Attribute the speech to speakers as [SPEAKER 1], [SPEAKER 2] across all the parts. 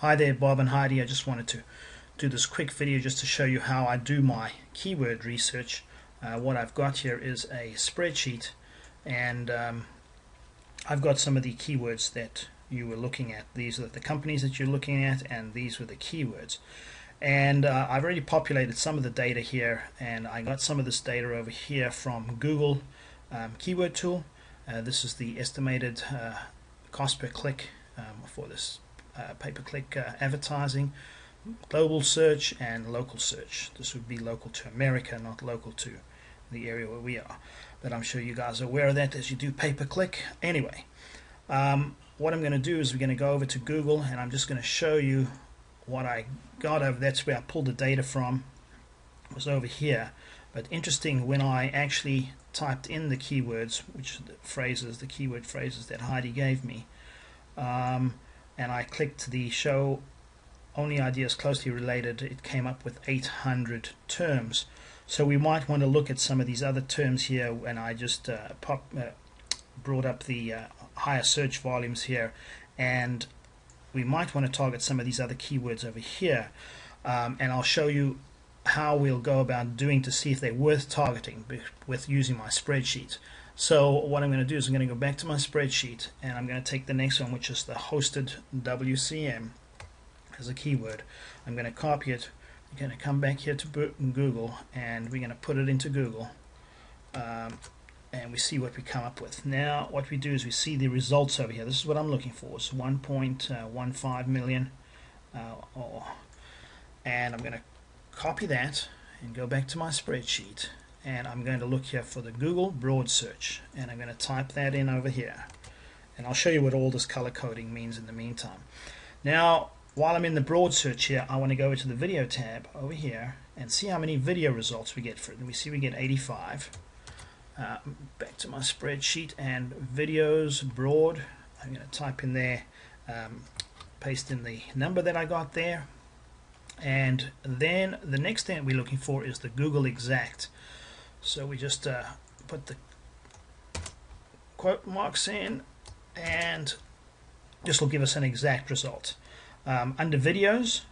[SPEAKER 1] Hi there, Bob and Heidi. I just wanted to do this quick video just to show you how I do my keyword research. Uh, what I've got here is a spreadsheet and um, I've got some of the keywords that you were looking at. These are the companies that you're looking at and these were the keywords. And uh, I've already populated some of the data here and I got some of this data over here from Google um, Keyword Tool. Uh, this is the estimated uh, cost per click um, for this uh, pay-per-click uh, advertising, global search, and local search. This would be local to America, not local to the area where we are. But I'm sure you guys are aware of that as you do pay-per-click. Anyway, um, what I'm going to do is we're going to go over to Google, and I'm just going to show you what I got over. That's where I pulled the data from. It was over here. But interesting, when I actually typed in the keywords, which the phrases, the keyword phrases that Heidi gave me, um, and I clicked the show only ideas closely related, it came up with 800 terms. So we might want to look at some of these other terms here, and I just uh, pop, uh, brought up the uh, higher search volumes here, and we might want to target some of these other keywords over here, um, and I'll show you how we'll go about doing to see if they're worth targeting with using my spreadsheet. So what I'm going to do is I'm going to go back to my spreadsheet and I'm going to take the next one which is the hosted WCM as a keyword. I'm going to copy it. I'm going to come back here to Google and we're going to put it into Google um, and we see what we come up with. Now what we do is we see the results over here. This is what I'm looking for. It's 1.15 million uh, million uh, and I'm going to copy that and go back to my spreadsheet and I'm going to look here for the Google broad search and I'm going to type that in over here. And I'll show you what all this color coding means in the meantime. Now while I'm in the broad search here I want to go into the video tab over here and see how many video results we get for it. And we see we get 85 uh, back to my spreadsheet and videos broad. I'm going to type in there um, paste in the number that I got there. And then the next thing we're looking for is the Google exact so we just uh, put the quote marks in and this will give us an exact result. Um, under videos,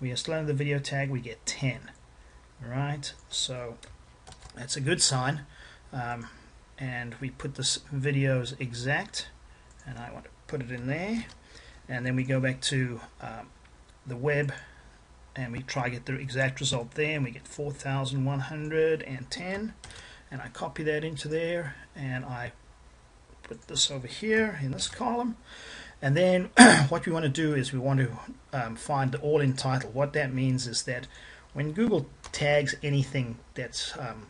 [SPEAKER 1] we under the video tag, we get 10. All right, so that's a good sign. Um, and we put this videos exact, and I want to put it in there. And then we go back to um, the web and we try to get the exact result there and we get 4110 and I copy that into there and I put this over here in this column. And then what we want to do is we want to um, find the all-in title. What that means is that when Google tags anything that's um,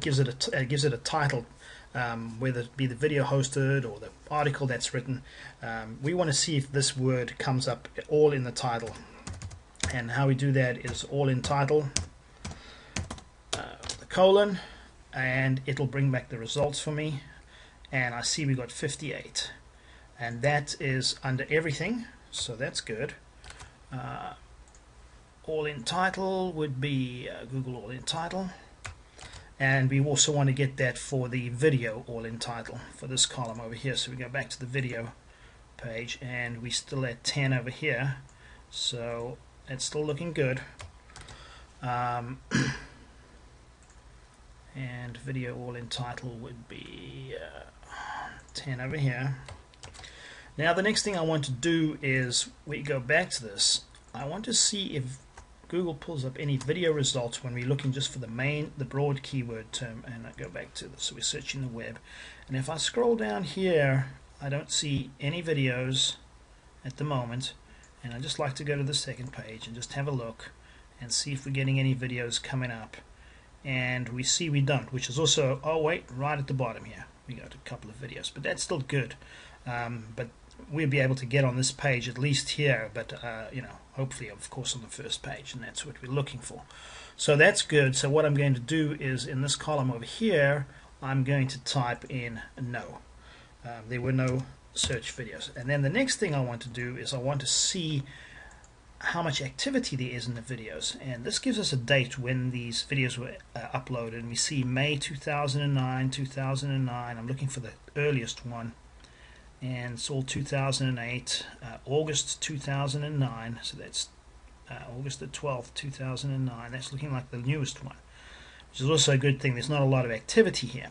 [SPEAKER 1] gives it a gives it a title um, whether it be the video hosted or the article that's written um, we want to see if this word comes up all in the title and how we do that is all in title uh, the colon and it'll bring back the results for me. And I see we got 58 and that is under everything so that's good. Uh, all in title would be uh, Google all in title. And we also want to get that for the video all in title for this column over here. So we go back to the video page and we still at 10 over here. So it's still looking good. Um, and video all in title would be uh, 10 over here. Now the next thing I want to do is we go back to this. I want to see if Google pulls up any video results when we're looking just for the main, the broad keyword term. And I go back to this. So we're searching the web. And if I scroll down here, I don't see any videos at the moment and I'd just like to go to the second page and just have a look and see if we're getting any videos coming up. And we see we don't which is also oh wait right at the bottom here. We got a couple of videos but that's still good. Um, but we'll be able to get on this page at least here but uh, you know hopefully of course on the first page and that's what we're looking for. So that's good. So what I'm going to do is in this column over here I'm going to type in no. Um, there were no search videos. And then the next thing I want to do is I want to see how much activity there is in the videos. And this gives us a date when these videos were uh, uploaded. And we see May 2009, 2009. I'm looking for the earliest one. and it's all 2008, uh, August 2009. So that's uh, August the 12th, 2009. That's looking like the newest one, which is also a good thing. There's not a lot of activity here.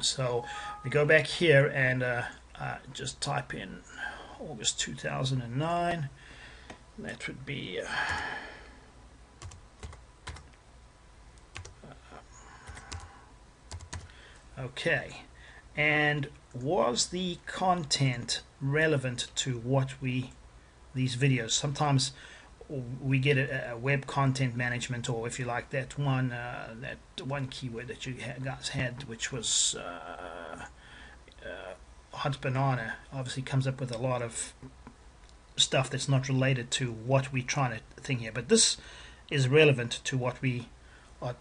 [SPEAKER 1] So we go back here and uh, uh, just type in August 2009. That would be. Uh, okay. And was the content relevant to what we these videos? Sometimes we get a, a, web content management, or if you like that one, uh, that one keyword that you guys had, which was uh, hot banana, obviously comes up with a lot of stuff that's not related to what we're trying to think here. But this is relevant to what we are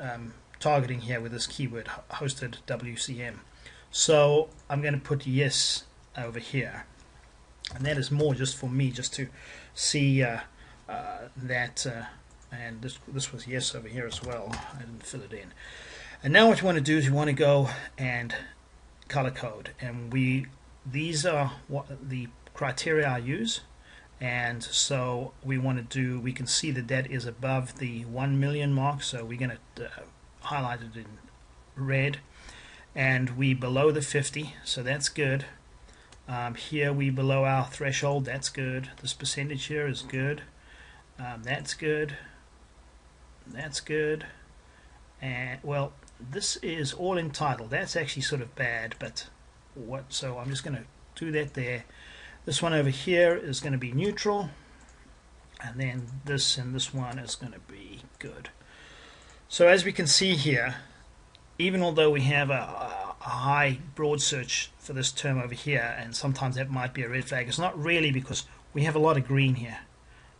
[SPEAKER 1] um, targeting here with this keyword hosted WCM. So I'm going to put yes over here, and that is more just for me, just to see uh, uh, that, uh, and this, this was yes over here as well. I didn't fill it in. And now what you want to do is you want to go and color code. And we these are what the criteria I use. And so we want to do, we can see that that is above the 1 million mark. So we're going to uh, highlight it in red. And we below the 50, so that's good. Um, here we below our threshold, that's good. This percentage here is good. Um, that's good. That's good. And well, this is all entitled. That's actually sort of bad, but what? So I'm just going to do that there. This one over here is going to be neutral, and then this and this one is going to be good. So as we can see here, even although we have a, a high broad search for this term over here, and sometimes that might be a red flag, it's not really because we have a lot of green here.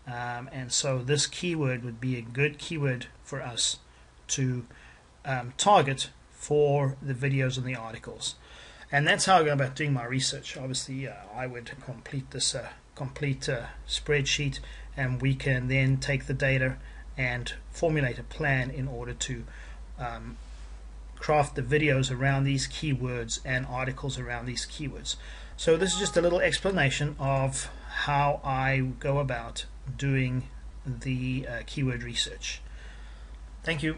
[SPEAKER 1] Um, and so this keyword would be a good keyword for us to um, target for the videos and the articles. And that's how I go about doing my research. Obviously, uh, I would complete this uh, complete uh, spreadsheet, and we can then take the data and formulate a plan in order to um, craft the videos around these keywords and articles around these keywords. So this is just a little explanation of how I go about doing the uh, keyword research. Thank you.